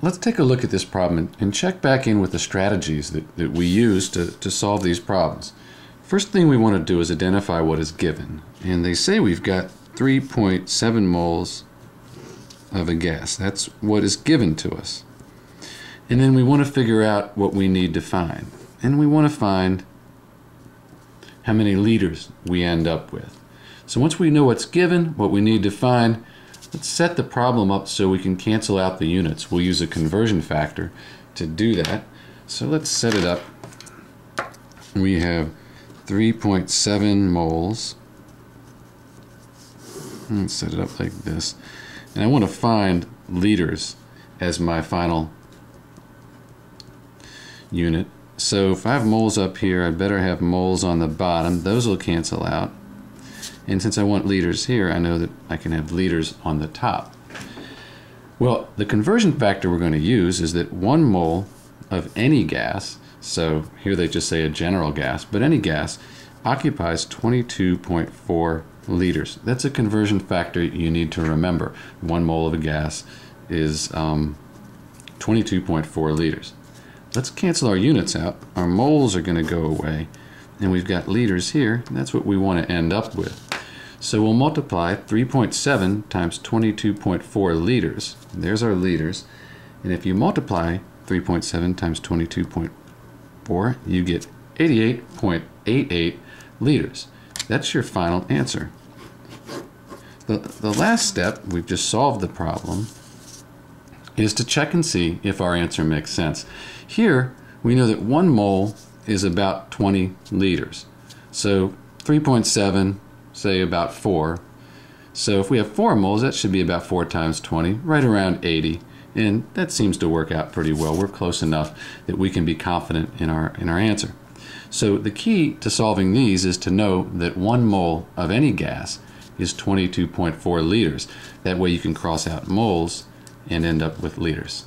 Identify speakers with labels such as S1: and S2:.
S1: let's take a look at this problem and, check back in with the strategies that, that we use to, to solve these problems. First thing we want to do is identify what is given. And they say we've got 3.7 moles of a gas. That's what is given to us. And then we want to figure out what we need to find. And we want to find how many liters we end up with. So once we know what's given, what we need to find, let's set the problem up so we can cancel out the units. We'll use a conversion factor to do that. So let's set it up. We have 3.7 moles. Let's set it up like this. And I want to find liters as my final unit. So if I have moles up here, I better have moles on the bottom. Those will cancel out. And since I want liters here, I know that I can have liters on the top. Well, the conversion factor we're going to use is that one mole of any gas, so here they just say a general gas, but any gas, occupies 22.4 liters. That's a conversion factor you need to remember. One mole of a gas is um, 22.4 liters. Let's cancel our units out. Our moles are going to go away. And we've got liters here. that's what we want to end up with. So we'll multiply 3.7 times 22.4 liters. There's our liters. And if you multiply 3.7 times 22.4, you get 88.88 liters. That's your final answer. The, the last step, we've just solved the problem, is to check and see if our answer makes sense. Here, we know that one mole is about 20 liters. So 3.7, say about 4. So if we have 4 moles, that should be about 4 times 20, right around 80. And that seems to work out pretty well. We're close enough that we can be confident in our, in our answer. So the key to solving these is to know that one mole of any gas is 22.4 liters. That way you can cross out moles and end up with liters.